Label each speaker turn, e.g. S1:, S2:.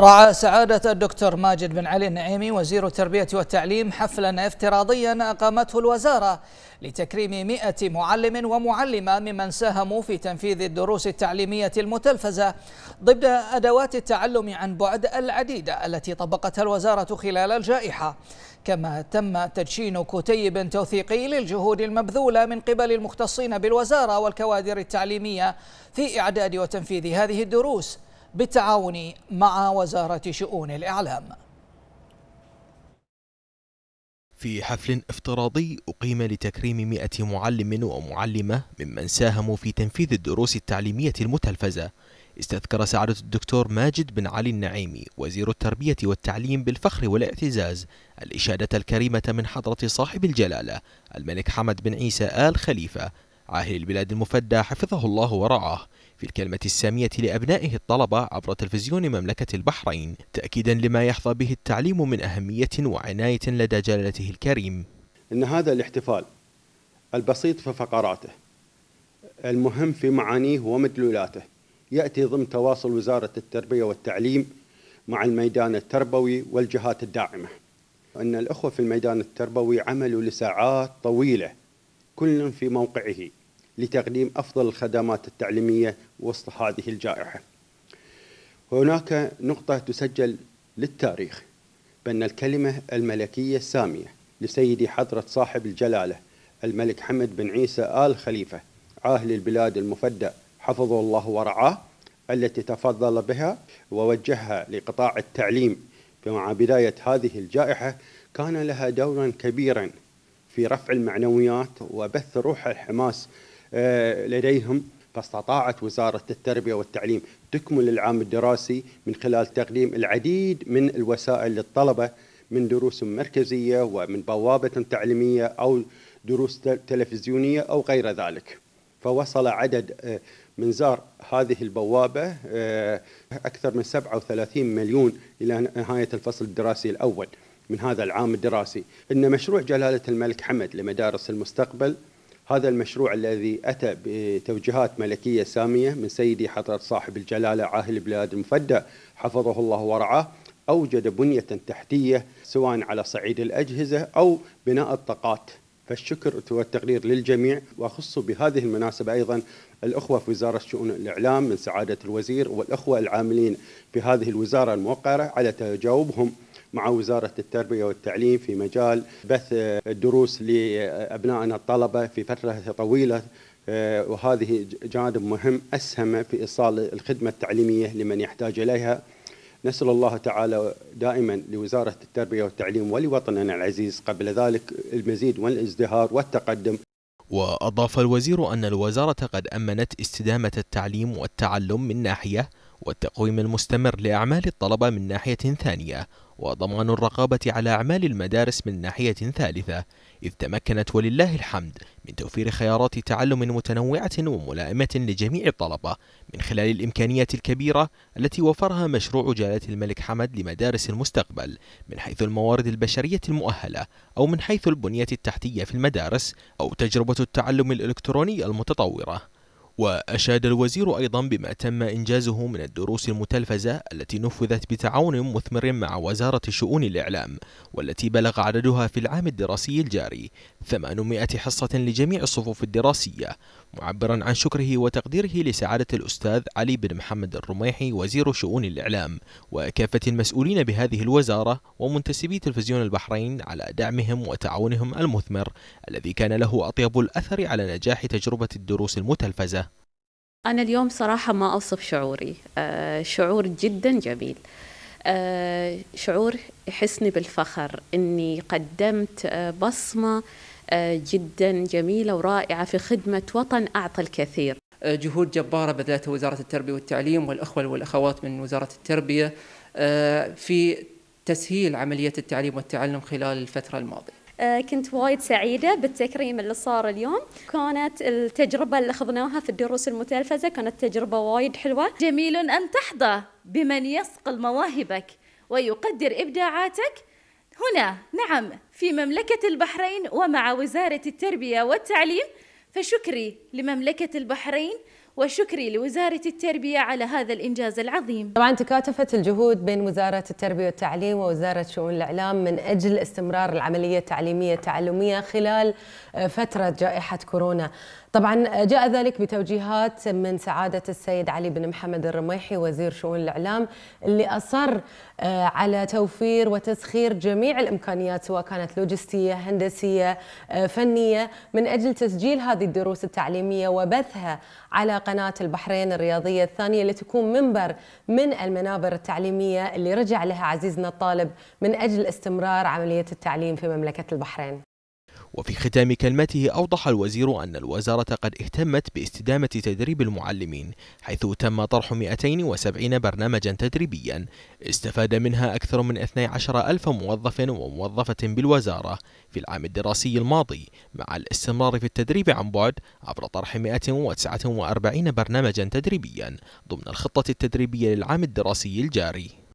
S1: راعى سعادة الدكتور ماجد بن علي النعيمي وزير التربية والتعليم حفلا افتراضيا أقامته الوزارة لتكريم مئة معلم ومعلمة ممن ساهموا في تنفيذ الدروس التعليمية المتلفزة ضد أدوات التعلم عن بعد العديدة التي طبقتها الوزارة خلال الجائحة. كما تم تدشين كتيب توثيقي للجهود المبذولة من قبل المختصين بالوزارة والكوادر التعليمية في إعداد وتنفيذ هذه الدروس. بالتعاون مع وزارة شؤون الإعلام.
S2: في حفل افتراضي أقيم لتكريم مئة معلم ومعلمة ممن ساهموا في تنفيذ الدروس التعليمية المتلفزة. استذكر سعادة الدكتور ماجد بن علي النعيمي وزير التربية والتعليم بالفخر والاعتزاز الإشادة الكريمة من حضرة صاحب الجلالة الملك حمد بن عيسى آل خليفة عاهل البلاد المفدى حفظه الله ورعاه. في الكلمة السامية لأبنائه الطلبة عبر تلفزيون مملكة البحرين تأكيدا لما يحظى به التعليم من أهمية وعناية لدى جلالته الكريم.
S3: إن هذا الاحتفال البسيط في فقراته المهم في معانيه ومدلولاته يأتي ضمن تواصل وزارة التربية والتعليم مع الميدان التربوي والجهات الداعمة. أن الأخوة في الميدان التربوي عملوا لساعات طويلة كل في موقعه. لتقديم أفضل الخدمات التعليمية وسط هذه الجائحة. هناك نقطة تسجل للتاريخ بأن الكلمة الملكية السامية لسيدي حضرة صاحب الجلالة الملك حمد بن عيسى آل خليفة عاهل البلاد المفدى حفظه الله ورعاه التي تفضل بها ووجهها لقطاع التعليم. مع بداية هذه الجائحة كان لها دورا كبيرا في رفع المعنويات وبث روح الحماس لديهم فاستطاعت وزارة التربية والتعليم تكمل العام الدراسي من خلال تقديم العديد من الوسائل للطلبة من دروس مركزية ومن بوابة تعليمية أو دروس تلفزيونية أو غير ذلك. فوصل عدد آه، من زار هذه البوابة آه، أكثر من 37 مليون إلى نهاية الفصل الدراسي الأول من هذا العام الدراسي. إن مشروع جلالة الملك حمد لمدارس المستقبل هذا المشروع الذي أتى بتوجيهات ملكية سامية من سيدي حضرة صاحب الجلالة عاهل بلاد المفدى حفظه الله ورعاه أوجد بنية تحتية سواء على صعيد الأجهزة أو بناء الطاقات. فالشكر والتقدير للجميع وأخص بهذه المناسبة أيضا الأخوة في وزارة شؤون الإعلام من سعادة الوزير والأخوة العاملين في هذه الوزارة الموقرة على تجاوبهم. مع وزارة التربية والتعليم في مجال بث الدروس لأبنائنا الطلبة في فترة طويلة آه، وهذه جانب مهم أسهم في إيصال الخدمة التعليمية لمن يحتاج إليها. نسأل الله تعالى دائما لوزارة التربية والتعليم ولوطننا العزيز قبل ذلك المزيد من الازدهار والتقدم.
S2: وأضاف الوزير أن الوزارة قد أمنت استدامة التعليم والتعلم من ناحية والتقويم المستمر لأعمال الطلبة من ناحية ثانية وضمان الرقابة على أعمال المدارس من ناحية ثالثة إذ تمكنت ولله الحمد من توفير خيارات تعلم متنوعة وملائمة لجميع الطلبة من خلال الإمكانيات الكبيرة التي وفرها مشروع جلالة الملك حمد لمدارس المستقبل من حيث الموارد البشرية المؤهلة أو من حيث البنية التحتية في المدارس أو تجربة التعلم الإلكتروني المتطورة. وأشاد الوزير أيضا بما تم إنجازه من الدروس المتلفزة التي نفذت بتعاون مثمر مع وزارة شؤون الإعلام والتي بلغ عددها في العام الدراسي الجاري 800 حصة لجميع الصفوف الدراسية معبرا عن شكره وتقديره لسعادة الأستاذ علي بن محمد الرميحي وزير شؤون الإعلام وكافة المسؤولين بهذه الوزارة ومنتسبي تلفزيون البحرين على دعمهم وتعاونهم المثمر الذي كان له أطيب الأثر على نجاح تجربة الدروس المتلفزة
S4: أنا اليوم صراحة ما أوصف شعوري آه شعور جدا جميل. آه شعور يحسني بالفخر أني قدمت آه بصمة آه جدا جميلة ورائعة في خدمة وطن أعطى الكثير.
S5: آه، جهود جبارة بذلتها وزارة التربية والتعليم والأخوة والأخوات من وزارة التربية آه، في تسهيل عملية التعليم والتعلم خلال الفترة الماضية.
S6: كنت وايد سعيدة بالتكريم اللي صار اليوم. كانت التجربة اللي أخذناها في الدروس المتلفزة كانت تجربة وايد حلوة.
S7: جميل أن تحظى بمن يصقل مواهبك ويقدر إبداعاتك هنا. نعم في مملكة البحرين ومع وزارة التربية والتعليم. فشكري لمملكة البحرين وشكري لوزارة التربية على هذا الإنجاز العظيم.
S8: طبعا تكاتفت الجهود بين وزارة التربية والتعليم ووزارة شؤون الإعلام من أجل استمرار العملية التعليمية التعلمية خلال فترة جائحة كورونا. طبعا جاء ذلك بتوجيهات من سعادة السيد علي بن محمد الرميحي وزير شؤون الإعلام اللي أصر آه، على توفير وتسخير جميع الإمكانيات سواء كانت لوجستية هندسية آه، فنية من أجل تسجيل هذه الدروس التعليمية وبثها على قناة البحرين الرياضية الثانية لتكون منبر من المنابر التعليمية اللي رجع لها عزيزنا الطالب من أجل استمرار عملية التعليم في مملكة البحرين.
S2: وفي ختام كلمته أوضح الوزير أن الوزارة قد اهتمت باستدامة تدريب المعلمين حيث تم طرح 270 برنامجا تدريبيا استفاد منها أكثر من 12 ألف موظف وموظفة بالوزارة في العام الدراسي الماضي مع الاستمرار في التدريب عن بعد عبر طرح 149 برنامجا تدريبيا ضمن الخطة التدريبية للعام الدراسي الجاري.